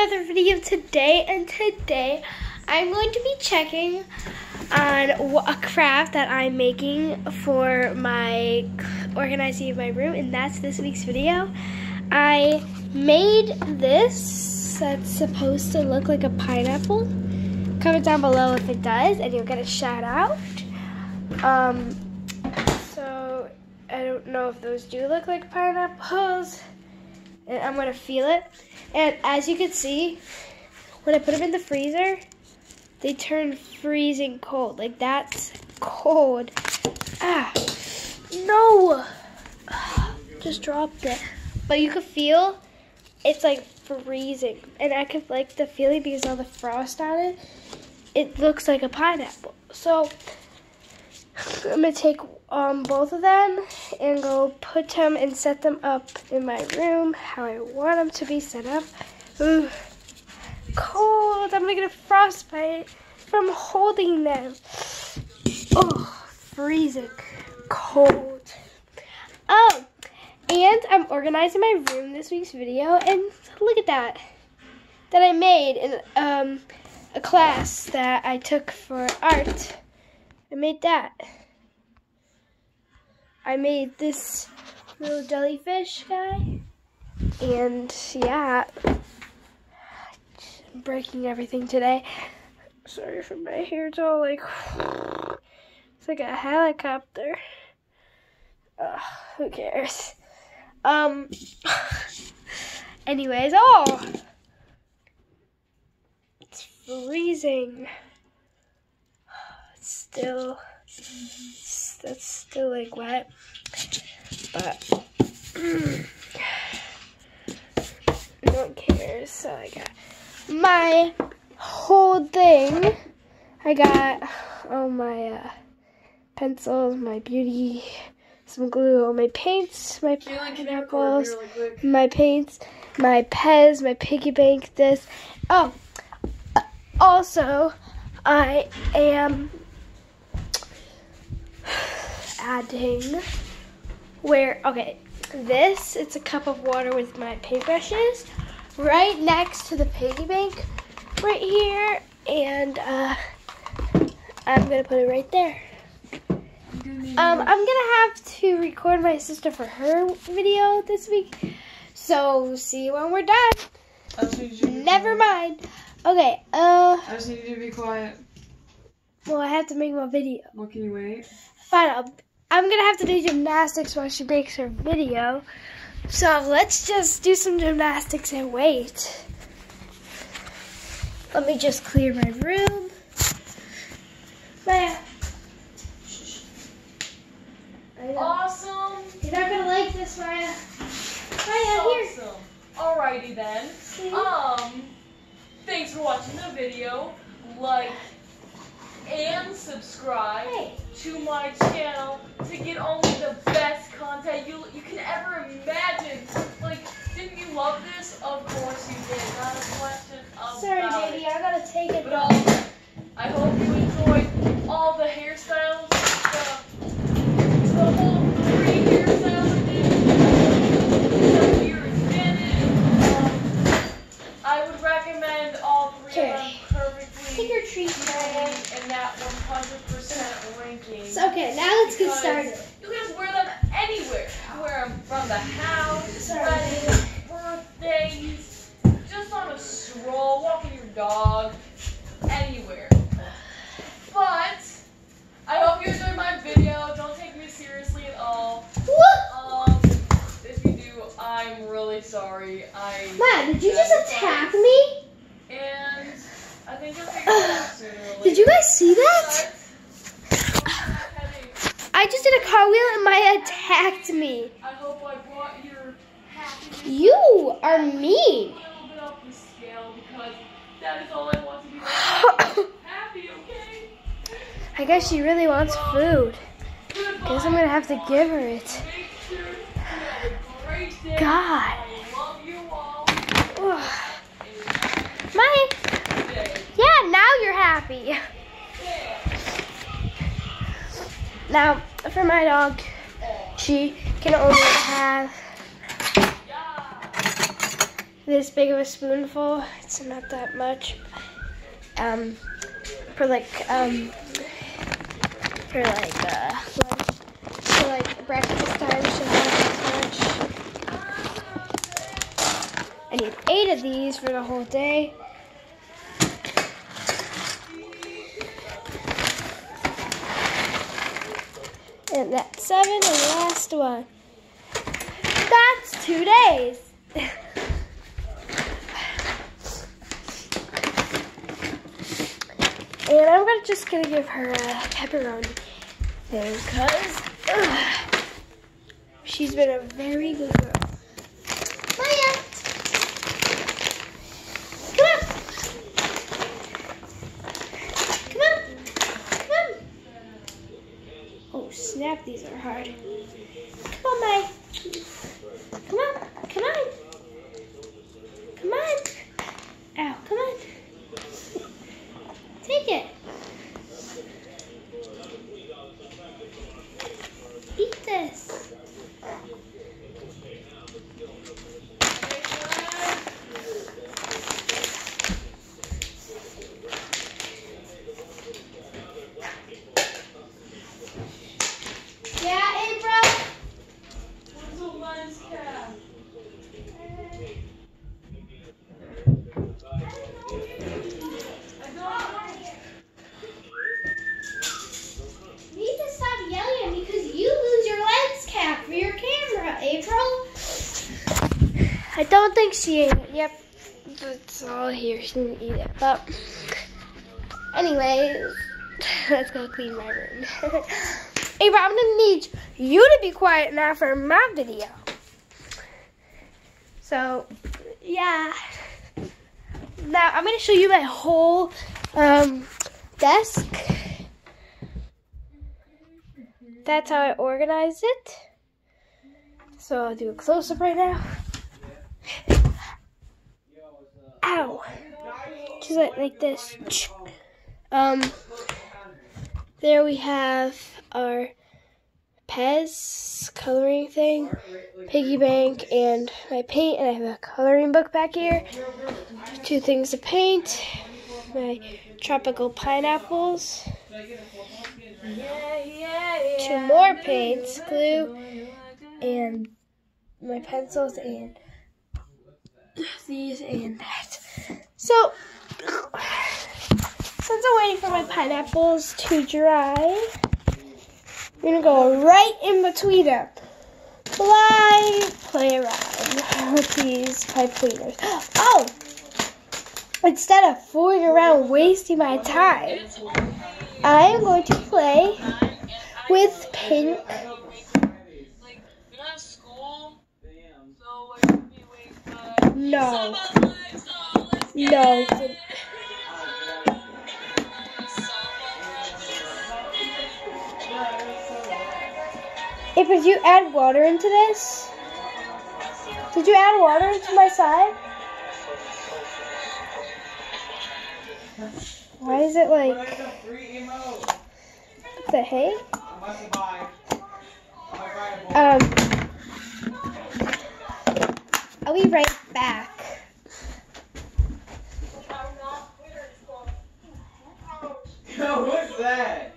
another video today, and today I'm going to be checking on a craft that I'm making for my organizing of my room, and that's this week's video. I made this that's supposed to look like a pineapple. Comment down below if it does, and you'll get a shout out. Um, so I don't know if those do look like pineapples and I'm gonna feel it. And as you can see, when I put them in the freezer, they turn freezing cold. Like that's cold. Ah, no, just dropped it. But you could feel it's like freezing, and I could like the feeling because all the frost on it. It looks like a pineapple. So I'm gonna take um, both of them and go put them and set them up in my room how I want them to be set up. Ooh, cold. I'm gonna get a frostbite from holding them. Oh, freezing cold. Oh, and I'm organizing my room this week's video, and look at that. That I made in um, a class that I took for art. I made that. I made this little jellyfish guy. And yeah, I'm breaking everything today. Sorry for my hair, it's all like, it's like a helicopter. Ugh, who cares? Um, anyways, oh, it's freezing. It's still that's still like wet, but no one cares. So I got my whole thing. I got all my uh, pencils, my beauty, some glue, all my paints, my pineapples, my paints, my Pez, my piggy bank, this. Oh, also, I am adding where, okay, this, it's a cup of water with my paintbrushes right next to the piggy bank right here. And uh, I'm going to put it right there. Um, I'm going to have to record my sister for her video this week. So, see you when we're done. Never mind. Okay, uh... I just need you to be quiet. Well, I have to make my video. Well, can you wait? Fine, I'll, I'm gonna have to do gymnastics while she makes her video. So let's just do some gymnastics and wait. Let me just clear my room. Maya. Awesome. You're not gonna like this, Maya. Maya, here. Awesome. Alrighty then. See? Um, thanks for watching the video. Like and subscribe Hey. To my channel to get only the best content you you can ever imagine. Like, didn't you love this? Of course you did. Not a question about Sorry, it. baby, I gotta take it. But um, I hope you enjoyed all the hairstyles, really sorry. I Maya, did you just attack me? And I think you'll figure it out sooner or later. Did you guys see that? I just did a cartwheel and Maya attacked me. I hope I brought your happiness You are mean. a little bit up the scale because that is all I want to be happy, okay? I guess she really wants food. Goodbye. Guess I'm gonna have to give her it. Make sure you have a great day. God. Day. yeah, now you're happy. Now, for my dog, she can only have, this big of a spoonful. It's not that much. Um, for like um, for like uh, lunch, for like breakfast time. So not that much. I need eight of these for the whole day. And that's seven and the last one. That's two days. and I'm gonna just gonna give her a pepperoni thing because she's been a very good girl. Maya, come on, come on, come on. Oh snap! These are hard. I don't think she ate it. Yep, it's all here. She didn't eat it. But, anyways, let's go clean my room. April, I'm gonna need you to be quiet now for my video. So, yeah. Now I'm gonna show you my whole um, desk. That's how I organized it. So I'll do a close up right now. Ow! Just like, like this. Um, there we have our Pez coloring thing, piggy bank, and my paint. And I have a coloring book back here. Two things to paint. My tropical pineapples. Two more paints, glue, and my pencils, and these and that. So, since I'm waiting for my pineapples to dry, I'm gonna go right in between them. Fly, play around with these pipe cleaners. Oh! Instead of fooling around wasting my time, I am going to play with pink. Like, you have school, so like, you'll be awake by. No. If did you add water into this? Did you add water into my side? Why is it like what the hey? Um, I'll be right back. That?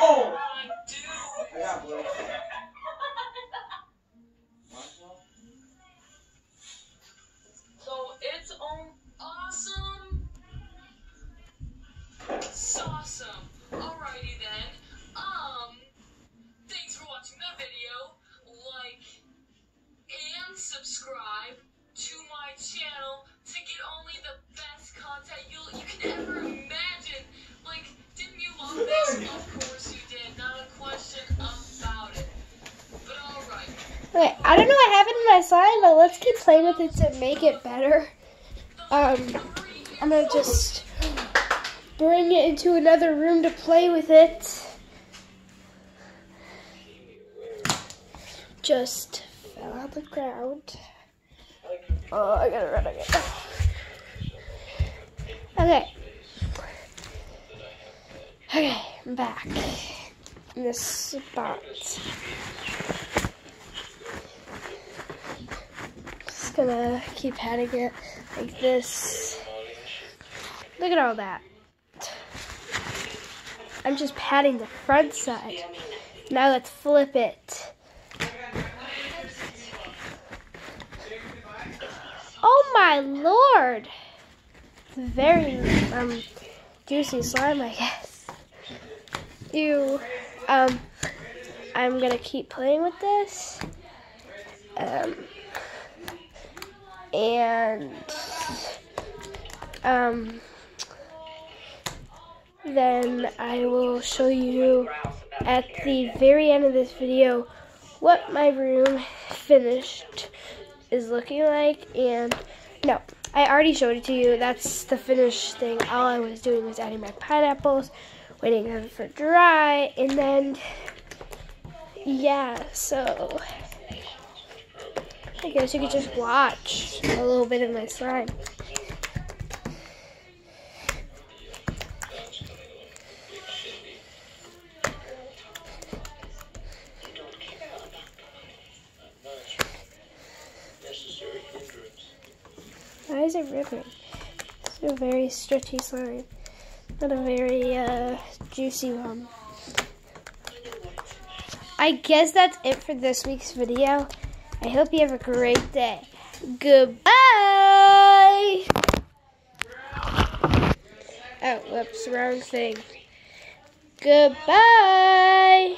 Oh! So it's um, awesome. Alrighty then. Um, thanks for watching the video. Like and subscribe Okay, I don't know what happened to my slide, but let's keep playing with it to make it better. Um, I'm gonna just bring it into another room to play with it. Just fell on the ground. Oh, I gotta run again. Okay. Okay, I'm back in this spot. Gonna keep patting it like this. Look at all that. I'm just patting the front side. Now let's flip it. Oh my lord! Very um juicy slime, I guess. Ew. Um, I'm gonna keep playing with this. Um, and um, then I will show you at the very end of this video what my room finished is looking like. And no I already showed it to you. That's the finished thing. All I was doing was adding my pineapples waiting for dry and then yeah so I guess you could just watch a little bit of my slime. Why is it ripping? It's a very stretchy slime. Not a very uh, juicy one. I guess that's it for this week's video. I hope you have a great day. Goodbye. Oh, whoops, wrong thing. Goodbye.